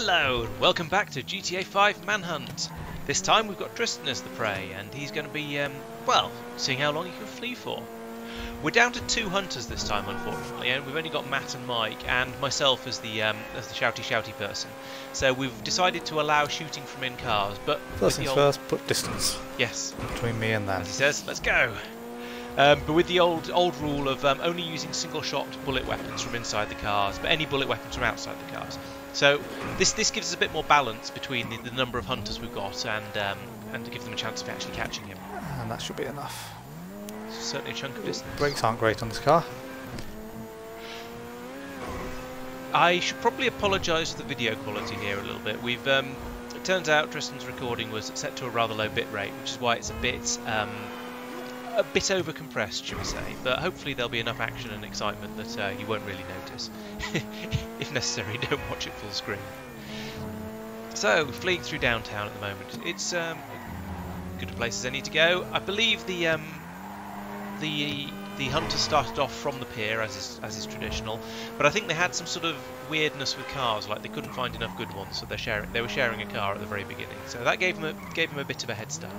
Hello, and welcome back to GTA 5 Manhunt. This time we've got Tristan as the prey, and he's going to be, um, well, seeing how long he can flee for. We're down to two hunters this time, unfortunately, and we've only got Matt and Mike, and myself as the um, as the shouty shouty person. So we've decided to allow shooting from in cars, but First things old- first, put distance Yes, between me and that. as he says, let's go. Um, but with the old old rule of um, only using single shot bullet weapons from inside the cars, but any bullet weapons from outside the cars. So this this gives us a bit more balance between the, the number of hunters we've got and um, and to give them a chance of actually catching him. And that should be enough. It's Certainly a chunk of distance. Brakes aren't great on this car. I should probably apologise for the video quality here a little bit. We've um, it turns out Tristan's recording was set to a rather low bit rate, which is why it's a bit um, a bit over compressed, shall we say. But hopefully there'll be enough action and excitement that uh, you won't really notice. if necessary, don't watch it full screen. So fleeing through downtown at the moment, it's um, good a place as any to go. I believe the um, the the hunters started off from the pier as is as is traditional, but I think they had some sort of weirdness with cars, like they couldn't find enough good ones, so they're sharing they were sharing a car at the very beginning. So that gave them a, gave them a bit of a head start.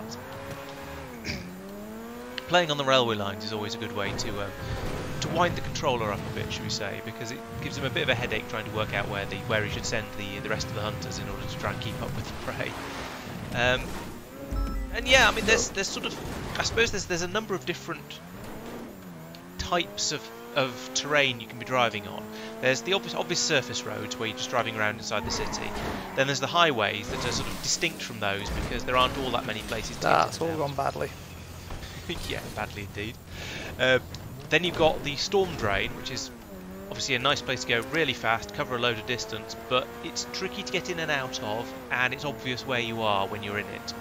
Playing on the railway lines is always a good way to um, to wind the controller up a bit, should we say, because it gives him a bit of a headache trying to work out where the where he should send the the rest of the hunters in order to try and keep up with the prey. Um, and yeah, I mean, there's there's sort of I suppose there's there's a number of different types of of terrain you can be driving on. There's the obvious, obvious surface roads where you're just driving around inside the city. Then there's the highways that are sort of distinct from those because there aren't all that many places to That's all gone badly. Yeah, badly indeed. Uh, then you've got the storm drain, which is obviously a nice place to go really fast, cover a load of distance, but it's tricky to get in and out of, and it's obvious where you are when you're in it.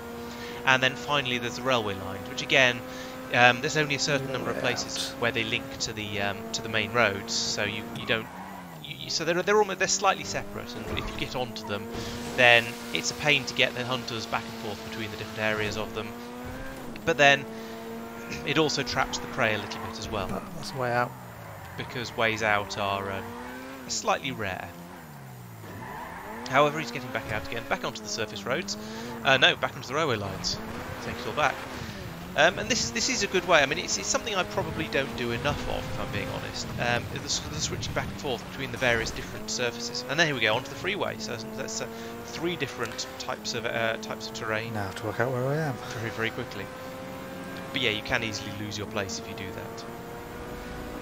And then finally, there's the railway lines, which again, um, there's only a certain number of places where they link to the um, to the main roads, so you, you don't. So they're they're almost they're slightly separate, and if you get onto them, then it's a pain to get the hunters back and forth between the different areas of them. But then it also traps the prey a little bit as well That- That's way out. because ways out are um, slightly rare. However, he's getting back out again, back onto the surface roads. Uh, no, back onto the railway lines. Take it all back. Um, and this this is a good way. I mean, it's, it's something I probably don't do enough of, if I'm being honest. Um, the, the switching back and forth between the various different surfaces. And then here we go onto the freeway. So that's uh, three different types of uh, types of terrain Now to work out where I am. very, very quickly. But yeah, you can easily lose your place if you do that.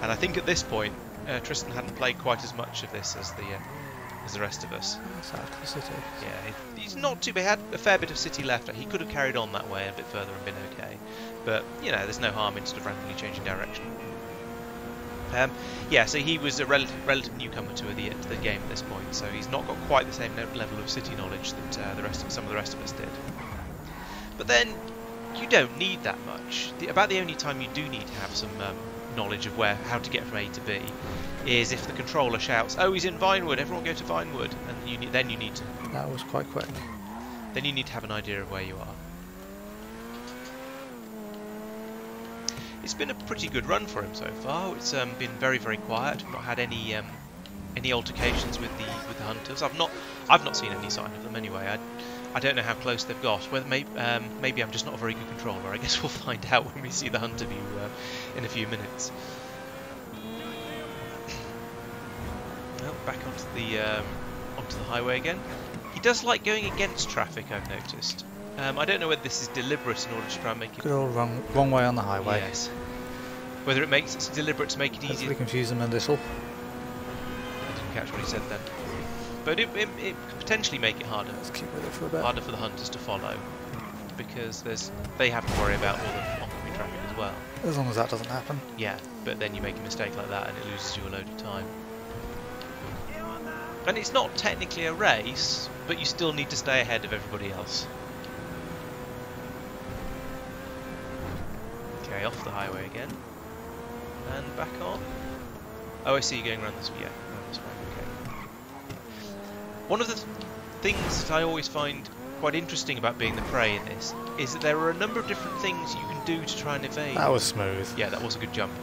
And I think at this point, uh, Tristan hadn't played quite as much of this as the uh, as the rest of us. Out of the city. Yeah, he- he's not too. He had a fair bit of city left. He could have carried on that way a bit further and been okay. But you know, there's no harm in sort of randomly changing direction. Um, yeah, so he was a relative, relative newcomer to the to the game at this point, so he's not got quite the same level of city knowledge that uh, the rest of some of the rest of us did. But then you don't need that much. The, about the only time you do need to have some um, knowledge of where how to get from A to B is if the controller shouts, "Oh, he's in Vinewood! Everyone go to Vinewood!" and you need, then you need to That was quite quick. then you need to have an idea of where you are. It's been a pretty good run for him so far. It's um, been very, very quiet. I've not had any um, any altercations with the with the hunters. I've not I've not seen any sign of them anyway. I, I don't know how close they've got. Whether maybe um, maybe I'm just not a very good controller. I guess we'll find out when we see the hunter view uh, in a few minutes. Well, back onto the um, onto the highway again. He does like going against traffic. I've noticed. Um, I don't know whether this is deliberate in order to try and make it. Good old wrong, wrong way on the highway. Yes. Whether it makes it's deliberate to make it Hopefully easier. confuse them a little. I didn't catch what he said then. But it, it, it could potentially make it harder, Let's keep with it for a bit. harder for the hunters to follow, because there's they have to worry about all the oncoming traffic as well. As long as that doesn't happen. Yeah, but then you make a mistake like that and it loses you a load of time. And it's not technically a race, but you still need to stay ahead of everybody else. Okay, off the highway again. And back on. Oh, I see you going around this yeah, around this way. One of the th- things that I always find quite interesting about being the prey in this is that there are a number of different things you can do to try and evade. That was smooth. Yeah, that was a good jump.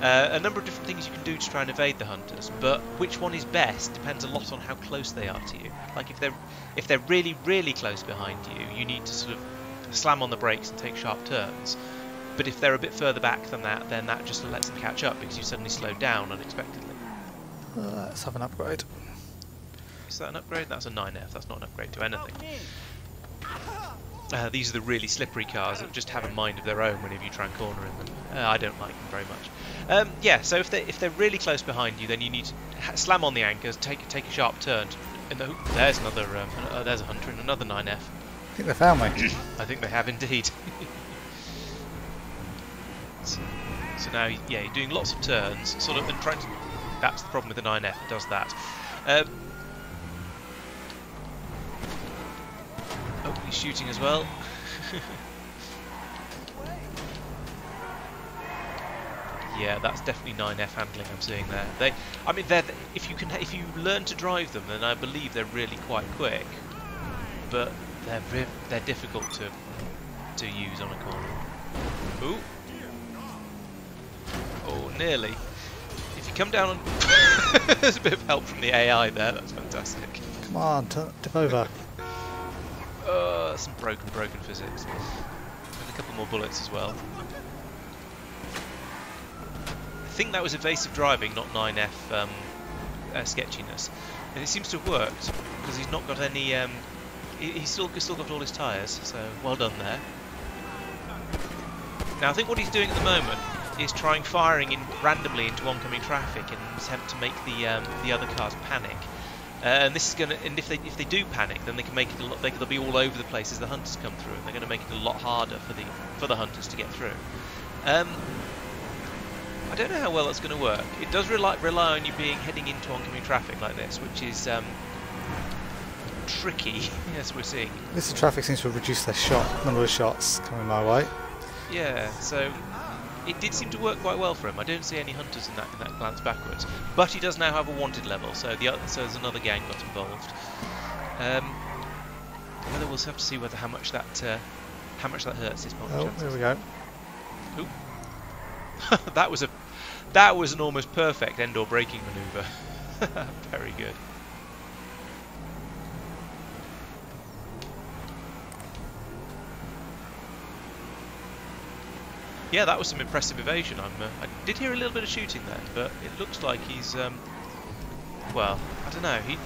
Uh, a number of different things you can do to try and evade the hunters, but which one is best depends a lot on how close they are to you. Like if they're if they're really really close behind you, you need to sort of slam on the brakes and take sharp turns. But if they're a bit further back than that, then that just lets them catch up because you suddenly slow down unexpectedly. Uh, let's have an upgrade. Is that an upgrade? That's a 9F. That's not an upgrade to anything. Uh, these are the really slippery cars that just have a mind of their own whenever you try and corner in them. Uh, I don't like them very much. Um, yeah, so if they're, if they're really close behind you, then you need to slam on the anchors, take take a sharp turn. And the, there's another um, uh, there's a hunter and another 9F. I think they found me. I think they have indeed. so, so, now, yeah, you're doing lots of turns, sort of, and trying to. That's the problem with the 9F. It does that. Um, oh, he's shooting as well. yeah, that's definitely 9F handling I'm seeing there. They, I mean, they're, if you can, if you learn to drive them, then I believe they're really quite quick. But they're they're difficult to to use on a corner. Ooh. Oh, nearly. If you come down on... There's a bit of help from the AI there, that's fantastic. Come on, tip over. Uh, some broken, broken physics. With a couple more bullets as well. I think that was evasive driving, not 9F um, uh, sketchiness. And it seems to have worked, because he's not got any... Um, he, he's still, still got all his tyres, so well done there. Now I think what he's doing at the moment is trying firing in randomly into oncoming traffic in an attempt to make the um, the other cars panic. Uh, and this is going to, and if they if they do panic, then they can make it a lot. They, will be all over the place as the hunters come through, and they're going to make it a lot harder for the for the hunters to get through. Um, I don't know how well that's going to work. It does rely rely on you being heading into oncoming traffic like this, which is um, tricky, as we're seeing. This traffic seems to have reduced their shot number of shots coming my way. Yeah, so it did seem to work quite well for him. I don't see any hunters in that in that glance backwards, but he does now have a wanted level, so the other, so there's another gang got involved. Um, whether we'll have to see whether how much that uh, how much that hurts his Oh, there we go. Ooh. that was a that was an almost perfect end-or braking manoeuvre. Very good. Yeah, that was some impressive evasion. I'm, uh, I did hear a little bit of shooting then, but it looks like he's, um, well, I don't know. He,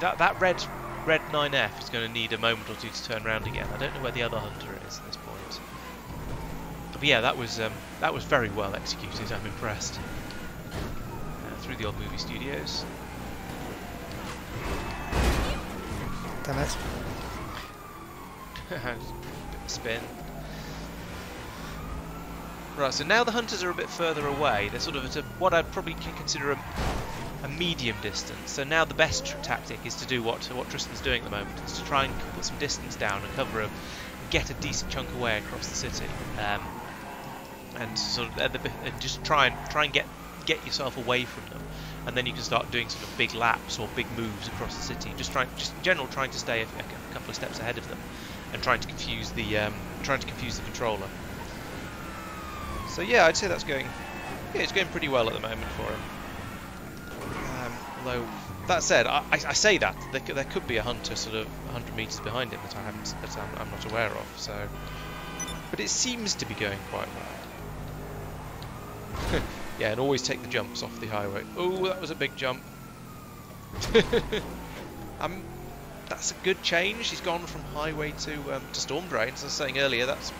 that that red red 9F is going to need a moment or two to turn around again. I don't know where the other hunter is at this point. But yeah, that was um, that was very well executed. I'm impressed. Uh, through the old movie studios. Damn it. spin. Right, so now the hunters are a bit further away. They're sort of at a, what I'd probably consider a, a medium distance. So now the best tactic is to do what what Tristan's doing at the moment, is to try and put some distance down and cover a, get a decent chunk away across the city, um, and sort of the, and just try and try and get get yourself away from them, and then you can start doing sort of big laps or big moves across the city. Just trying, just in general, trying to stay a, a couple of steps ahead of them, and trying to confuse the um, trying to confuse the controller. So yeah, I'd say that's going, yeah, it's going pretty well at the moment for him. Um, although, that said, I, I, say that, there, there, could be a hunter sort of 100 metres behind him that I haven't, that I'm, I'm, not aware of, so... But it seems to be going quite well. yeah, and always take the jumps off the highway. Oh, that was a big jump. um, that's a good change. He's gone from highway to um, to storm drain. As I was saying earlier, that's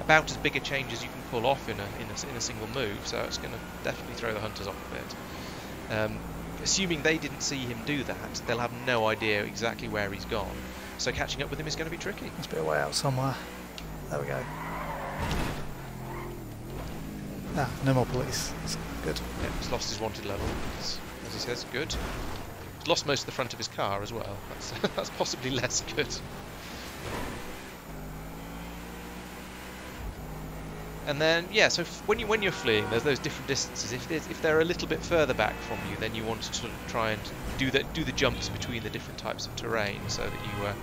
about as big a change as you can pull off in a, in a, in a single move, so it's going to definitely throw the hunters off a bit. Um, assuming they didn't see him do that, they'll have no idea exactly where he's gone, so catching up with him is going to be tricky. Must be a way out somewhere. There we go. Ah, no more police. That's good. Yeah, he's lost his wanted level, as, as he says, good. He's lost most of the front of his car as well. That's, that's possibly less good. And then, yeah, so when, you, when you're fleeing, there's those different distances. If, if they're a little bit further back from you, then you want to sort of try and do the, do the jumps between the different types of terrain so that you uh,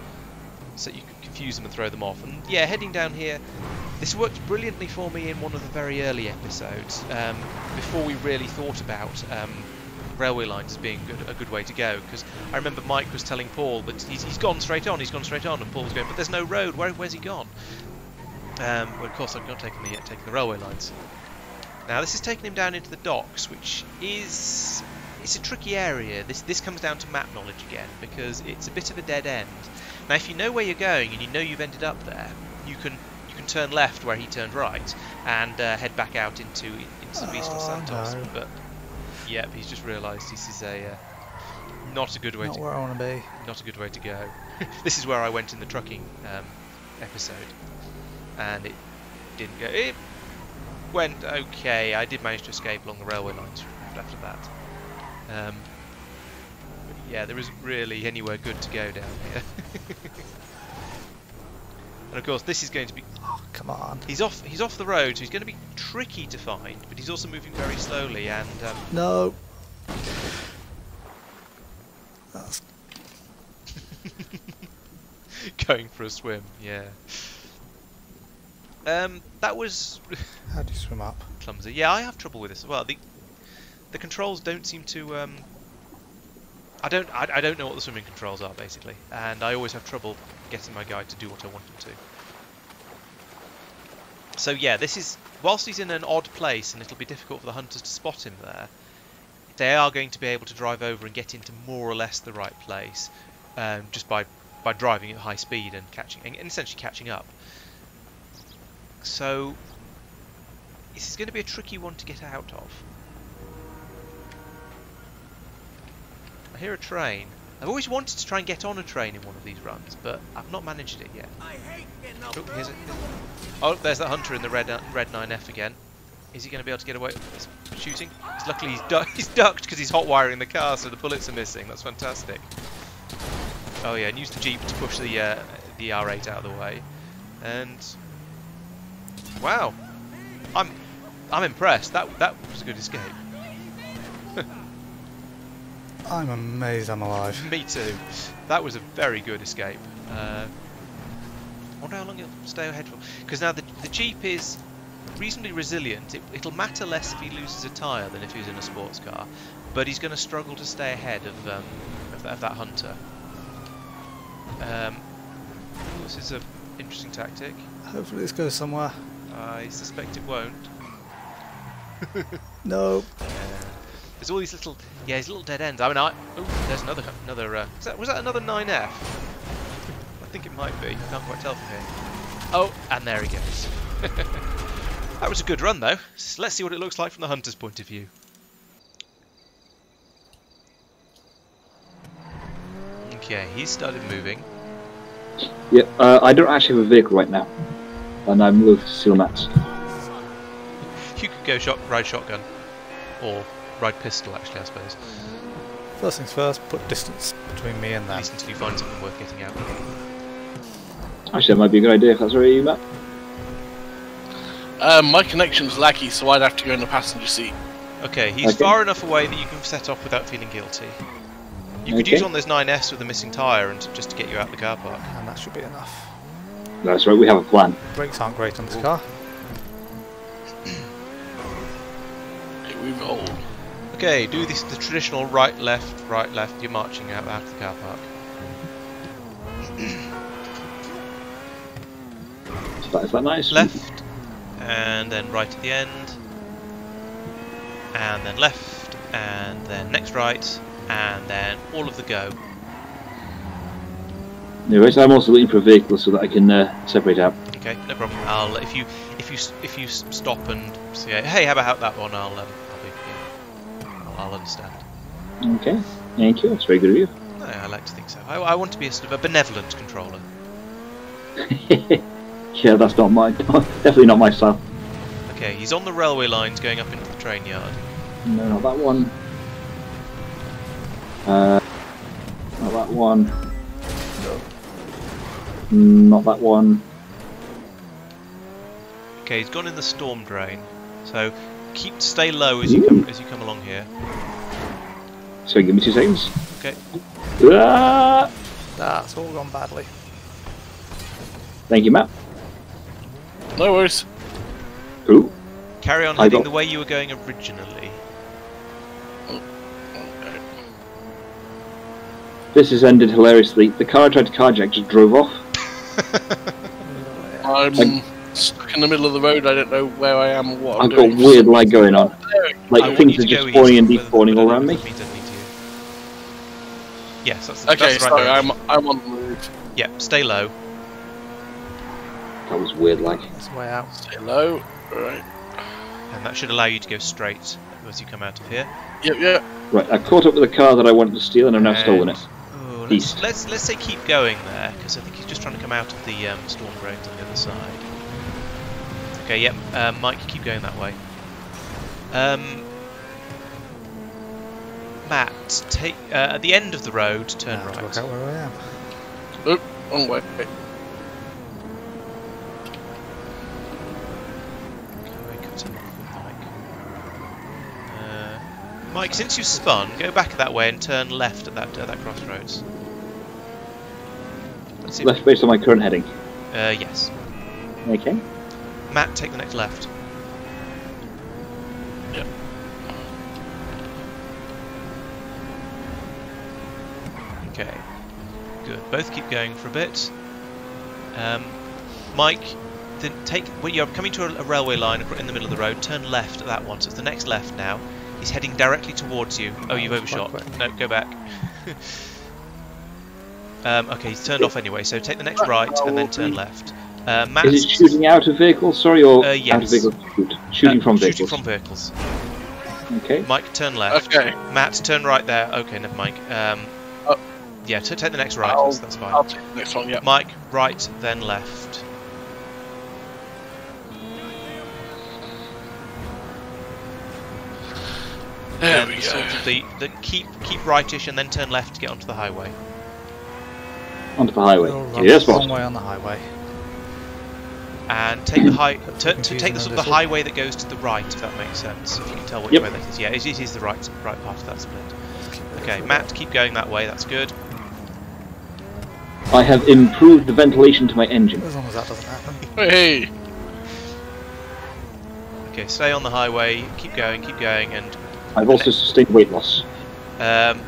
so you can confuse them and throw them off. And yeah, heading down here, this worked brilliantly for me in one of the very early episodes, um, before we really thought about um, railway lines as being good, a good way to go. Because I remember Mike was telling Paul that he's, he's gone straight on, he's gone straight on, and Paul was going, but there's no road, Where, where's he gone? Um, well, of course, I've not taken the, taken the railway lines. Now, this is taking him down into the docks, which is it's a tricky area. This this comes down to map knowledge again because it's a bit of a dead end. Now, if you know where you're going and you know you've ended up there, you can you can turn left where he turned right and uh, head back out into into oh, Los Santos. No. But yep, he's just realised this is a uh, not a good way not to where I want to be. Not a good way to go. this is where I went in the trucking um, episode, and it didn't go. It went okay. I did manage to escape along the railway lines after that. Um, yeah, there isn't really anywhere good to go down here. and of course, this is going to be. Oh, come on. He's off. He's off the road, so he's going to be tricky to find. But he's also moving very slowly, and. Um, no. That's. going for a swim. Yeah. Um, that was. How do you swim up? Clumsy. Yeah, I have trouble with this as well. The the controls don't seem to. Um, I don't. I, I don't know what the swimming controls are basically, and I always have trouble getting my guy to do what I want him to. So yeah, this is whilst he's in an odd place and it'll be difficult for the hunters to spot him there. They are going to be able to drive over and get into more or less the right place, um, just by by driving at high speed and catching and essentially catching up. So this is going to be a tricky one to get out of. I hear a train. I've always wanted to try and get on a train in one of these runs, but I've not managed it yet. Oh, here's it. oh there's that hunter in the red uh, red 9F again. Is he going to be able to get away with shooting? Luckily he's, du he's ducked because he's hot wiring the car, so the bullets are missing. That's fantastic. Oh yeah, and use the jeep to push the uh, the R8 out of the way. And wow, I'm I'm impressed. That that was a good escape. I'm amazed I'm alive. Me too. That was a very good escape. Uh, I wonder how long it'll stay ahead for. Because now the, the Jeep is reasonably resilient. It, will matter less if he loses a tyre than if he's in a sports car. But he's going to struggle to stay ahead of, um, of, that, of, that, Hunter. Um, this is an interesting tactic. Hopefully this goes somewhere. I suspect it won't. no. There's all these little, yeah, these little dead ends. I mean, I, oh, there's another, another. Uh, that, was that another 9F? I think it might be. I can't quite tell from here. Oh, and there he goes. that was a good run, though. So let's see what it looks like from the hunter's point of view. Okay, he's started moving. Yeah, uh, I don't actually have a vehicle right now, and I move to Seal Mats. You could go shot, ride shotgun, or ride pistol, actually, I suppose. First things first, put distance between me and that. At least until you find something worth getting out. Actually, that might be a good idea if that's all right you, Matt. Um, my connection's laggy, so I'd have to go in the passenger seat. Okay, he's okay. far enough away that you can set off without feeling guilty. You okay. could use one of those 9S with a missing tyre and just to get you out the car park. And that should be enough. That's right, we have a plan. Brakes aren't great on this Ooh. car. we've old. Okay, do this the traditional right, left, right, left. You're marching out, out of the car park. is, that, is that nice? Left, and then right at the end, and then left, and then next right, and then all of the go. Anyways, I'm also looking for a vehicle so that I can uh, separate out. Okay, no problem. I'll if you if you if you stop and say, hey, how about that one? I'll um, I'll understand. Okay, thank you. That's very good of you. I like to think so. I, I want to be a sort of a benevolent controller. yeah, that's not my, definitely not my style. Okay, he's on the railway lines going up into the train yard. No, not that one. Uh, not that one. No. Not that one. Okay, he's gone in the storm drain. So keep stay low as you come as you come along here. So give me two seconds. Okay. Ah! That's all gone badly. Thank you, Matt. No worries. Ooh, Carry on I heading got- the way you were going originally. This has ended hilariously. The car I tried to carjack just drove off. I'm Like- stuck in the middle of the road. I don't know where I am or what I'm I've doing. got weird lag going on. Like want things are just go spawning and but- despawning all around me. doesn't mean I need you. Yes, that's, Okay, that's the right sorry. I'm I'm on the road. Yeah, stay low. That was weird lag. It's way out. Stay low. Right. And that should allow you to go straight as you come out of here. Yep, yep. Right, I caught up with the car that I wanted to steal and I've now stolen it. Oh, let's, East. let's let's say keep going there because I think he's just trying to come out of the um, storm drains on the other side. Okay, yep. Um, Mike, keep going that way. Um, Matt, take uh, at the end of the road, turn I have to right. work out where I am. Oop, wrong way. Highway cutting off with Mike. Uh, Mike, since you've spun, go back that way and turn left at that at that crossroads. Let's see. Left based on my current heading. Uh, yes. Okay. Matt, take the next left. Yep. Okay. Good. Both keep going for a bit. Um, Mike, then take. Well, you're coming to a, a railway line in the middle of the road. Turn left at that one. So it's the next left now. He's heading directly towards you. Oh, you've overshot. No, go back. um, okay, he's turned off anyway. So take the next right and then turn left. Uh, Matt, Is it shooting out of vehicles? Sorry, or Uh, out of yes. vehicles? Shoot. Shooting uh, from shooting vehicles. from vehicles. Okay. Mike, turn left. Okay, Matt, turn right there. Okay, never mind. Um, Oh. yeah, t- take the next right. I'll- That's, that's fine. I'll take the next one. yeah. Mike, right, then left. There Um, we go. sort of the, the keep keep rightish and then turn left to get onto the highway. Onto the highway. You're Yes, wrong boss. way on the highway. And take the high to, to take the sort of the highway that goes to the right, if that makes sense. If you can tell which Yep. way that is. Yeah, it, it is the right right part of that split. Just keep going Okay, Matt, keep going that way. That's good. I have improved the ventilation to my engine. As long as that doesn't happen. Hey, Okay, stay on the highway. Keep going, keep going, and I've also sustained weight loss. um,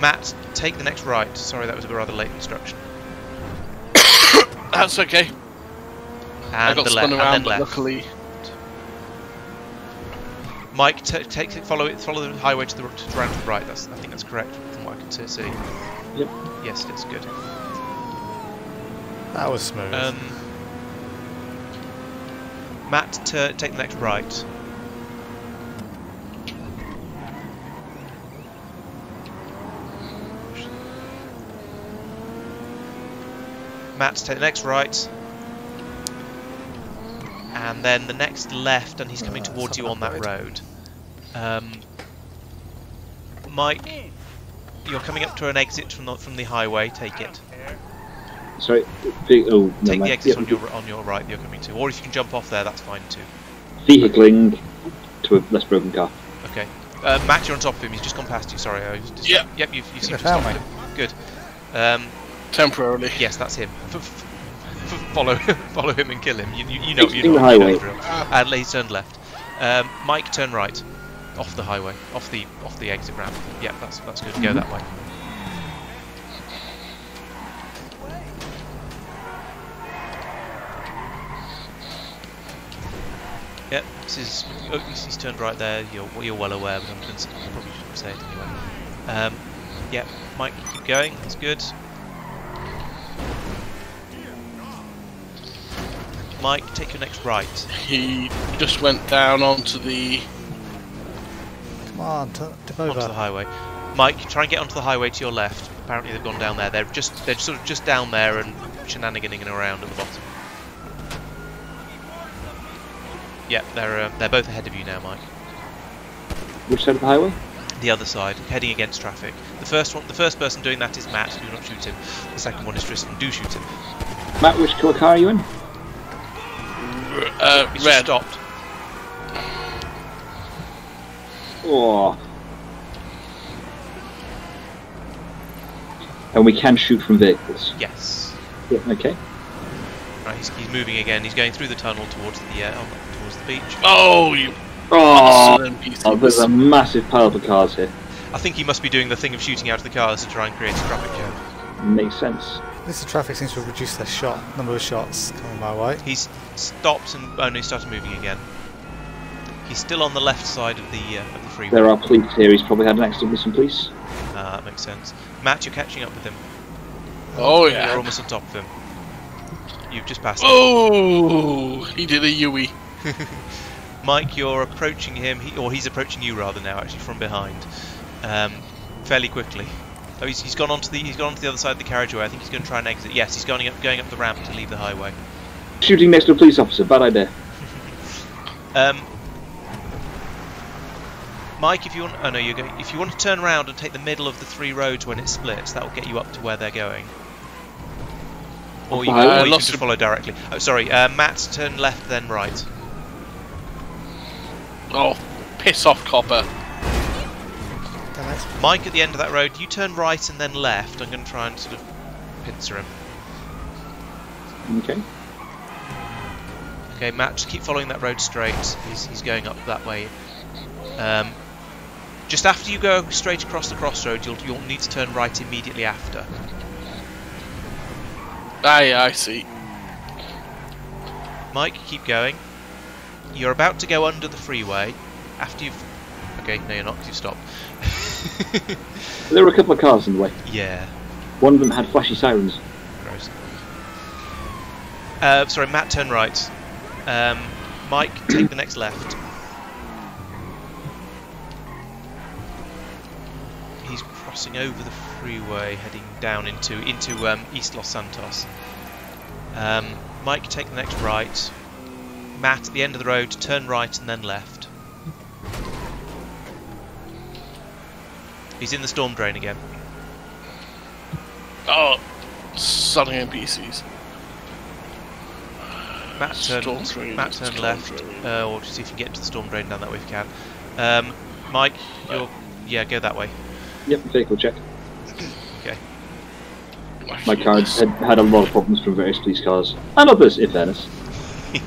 Matt, take the next right. Sorry, that was a rather late instruction. that's okay. I got the spun left, around, and but then left. luckily, Mike, t- take it, follow it, follow the highway to the to round to the right. That's, I think that's correct from what I can see- see. Yep. Yes, it's good. That was smooth. Um, Matt, t- take the next right. Matt, take the next right. And then the next left, and he's coming Uh, towards you on that that road. Um, Mike, you're coming up to an exit from the, from the highway. Take it. Sorry. ve- Oh, never Take the exit Yeah, on your on your right. that You're coming to, or if you can jump off there, that's fine too. Vehicling to a less broken car. Okay. Uh, Matt, you're on top of him. He's just gone past you. Sorry. I was just, Yeah. Yep. You've, you seem they to have found stopped him. Good. Um, temporarily. yes, that's him. F- f- f- follow follow him and kill him. You, you, you know you Exiting know, the you know highway. the drill. And he's turned left. Um, Mike, turn right. Off the highway. Off the off the exit ramp. Yep, that's that's good. Go that way. Yep, this is. Oh, he's, he's turned right there. You're you're well aware, but I'm gonna, probably shouldn't say it anyway. Um, yep, Mike, keep going. That's good. Mike, take your next right. He just went down onto the. Come on, turn, tip onto the highway. Mike, try and get onto the highway to your left. Apparently they've gone down there. They're just they're sort of just down there and shenaniganing around at the bottom. Yep, they're um, they're both ahead of you now, Mike. Which side of the highway? The other side, heading against traffic. The first one, the first person doing that is Matt. Do not shoot him. The second one is Tristan. Do shoot him. Matt, which car are you in? Uh, He's red. stopped. Oh. And we can shoot from vehicles. Yes. Yeah, okay. Right, he's, he's moving again. He's going through the tunnel towards the uh, on, towards the beach. Oh, you Oh, oh, there's a massive pile of cars here. I think he must be doing the thing of shooting out of the cars to try and create a traffic jam. Makes sense. At least the traffic seems to have reduced their shot number of shots coming my way. He's stopped and oh no, he started moving again. He's still on the left side of the uh, of the freeway. There are police here. He's probably had an accident with some police. Ah, that makes sense. Matt, you're catching up with him. Oh yeah. You're almost on top of him. You've just passed him. Oh, he did a Yui. Mike, you're approaching him, he, or he's approaching you rather now, actually from behind, um, fairly quickly. Oh, he's, he's gone onto the he's gone onto the other side of the carriageway. I think he's going to try and exit. Yes, he's going up going up the ramp to leave the highway. Shooting next to a police officer. Bad idea. Um, Mike, if you want, oh no, you're going. If you want to turn around and take the middle of the three roads when it splits, that will get you up to where they're going. Or you, Uh, or you can lost just follow directly. Oh, sorry, uh, Matt, turn left then right. Oh, piss off, copper. Damn it. Mike, at the end of that road, you turn right and then left. I'm going to try and sort of pincer him. Okay. Okay, Matt, just keep following that road straight. He's, he's going up that way. Um, just after you go straight across the crossroad, you'll, you'll need to turn right immediately after. Ah, yeah, I see. Mike, keep going. You're about to go under the freeway. After you've... Okay, no you're not, 'cause you've stopped. There were a couple of cars in the way. yeah, One of them had flashy sirens. gross. Uh, sorry, Matt, turn right. Um, Mike, take the next left. He's crossing over the freeway, heading down into into um, East Los Santos. Um, Mike, take the next right. Matt, at the end of the road, turn right and then left. He's in the storm drain again. Oh, sunning NPCs. Matt, turn, drain, Matt, turn left, drain. uh, or see if you can get to the storm drain down that way if you can. Um, Mike, you're yeah, go that way. Yep, vehicle check. Okay. My car had had a lot of problems from various police cars. And others, in fairness.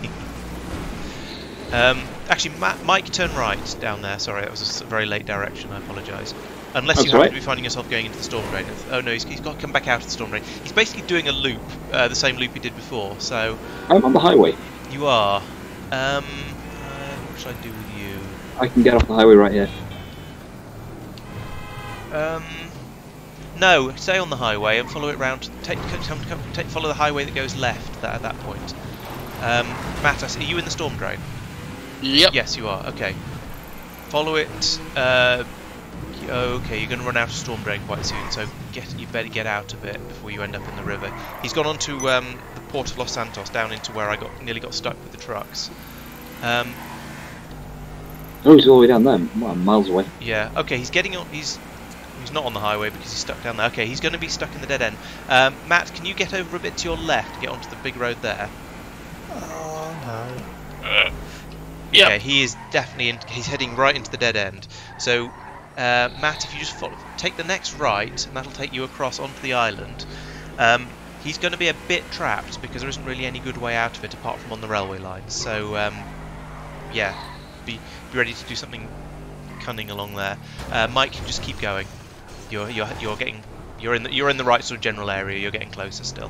Um, actually, Ma- Mike, turn right down there. Sorry, that was a very late direction. I apologise. Unless That's you happen right. to be finding yourself going into the storm drain. Oh no, he's, he's got to come back out of the storm drain. He's basically doing a loop, uh, the same loop he did before. So I'm on the highway. you are. Um, uh, what should I do with you? I can get off the highway right here. Um, no, stay on the highway and follow it round. Take, come, come, take, follow the highway that goes left that, at that point. Um, Matt, I see- are you in the storm drain? Yep. Yes, you are. Okay. Follow it. Uh, y- okay, you're going to run out of storm drain quite soon, so get you better get out of it before you end up in the river. He's gone on to um, the port of Los Santos, down into where I got nearly got stuck with the trucks. Um, Oh, he's all the way down there. Wow, miles away. yeah. Okay, he's getting on. He's he's not on the highway because he's stuck down there. Okay, he's going to be stuck in the dead end. Um, Matt, can you get over a bit to your left, get onto the big road there? Oh Yep. Okay, he is definitely in, he's heading right into the dead end. So, uh, Matt, if you just follow, take the next right, and that'll take you across onto the island. Um, he's going to be a bit trapped because there isn't really any good way out of it apart from on the railway line. So, um, yeah, be be ready to do something cunning along there. Uh, Mike, you just keep going. You're you're you're getting you're in the, you're in the right sort of general area. You're getting closer still.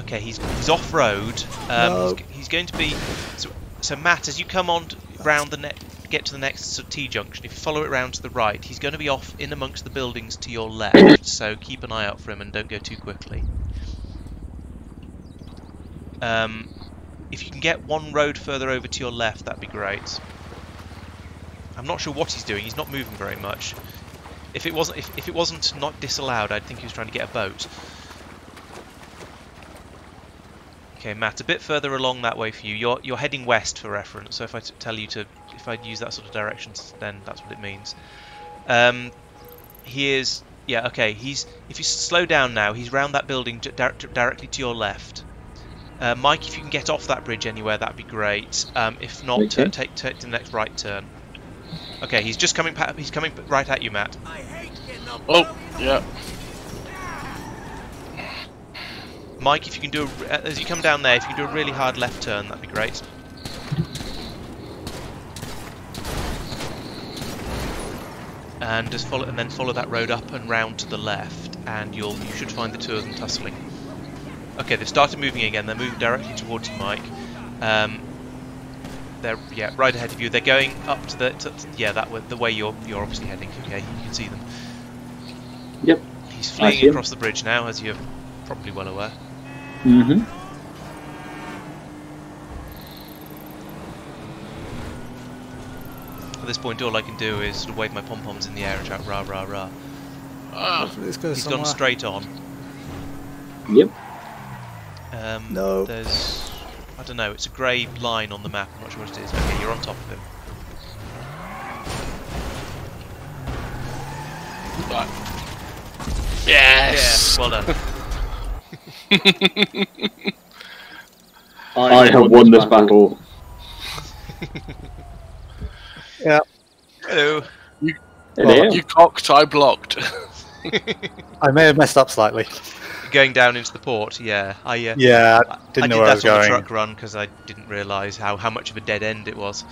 Okay, he's he's off road. Um, No. he's, he's going to be so, so Matt, as you come on round the net, get to the next sort of T junction. If you follow it round to the right, he's going to be off in amongst the buildings to your left. so keep an eye out for him and don't go too quickly. Um, if you can get one road further over to your left, that'd be great. I'm not sure what he's doing. He's not moving very much. If it wasn't if, if it wasn't not disallowed, I'd think he was trying to get a boat. Okay, Matt, a bit further along that way for you. You're you're heading west for reference. So if I tell you to if I use that sort of direction, then that's what it means. Um, he is yeah okay. He's if you slow down now, he's round that building di- dir- directly to your left. Uh, Mike, if you can get off that bridge anywhere, that'd be great. Um, if not, Okay. tu- take take the next right turn. Okay, he's just coming. Pa- he's coming right at you, Matt. Oh, yeah. Mike, if you can do a, as you come down there, if you can do a really hard left turn, that'd be great. And just follow, and then follow that road up and round to the left, and you'll you should find the two of them tussling. Okay, they've started moving again. They're moving directly towards you, Mike. Um, they're yeah right ahead of you. They're going up to the to, yeah that way, the way you're you're obviously heading. Okay, you can see them. Yep. He's fleeing across the bridge now, as you're probably well aware. Mm-hmm. This point, all I can do is sort of wave my pom poms in the air and shout rah rah rah. Ah, Let's He's somewhere. gone straight on. Yep. Um, No. There's I don't know. It's a grey line on the map. I'm not sure what it is. Okay, you're on top of him. right. Yes. Yeah, well done. I have won this battle. Hello. Hello. You cocked, I blocked. I may have messed up slightly. Going down into the port. Yeah, I uh, Yeah, I- I didn't I know did where I that was on the going. truck run because I didn't realise how, how much of a dead end it was.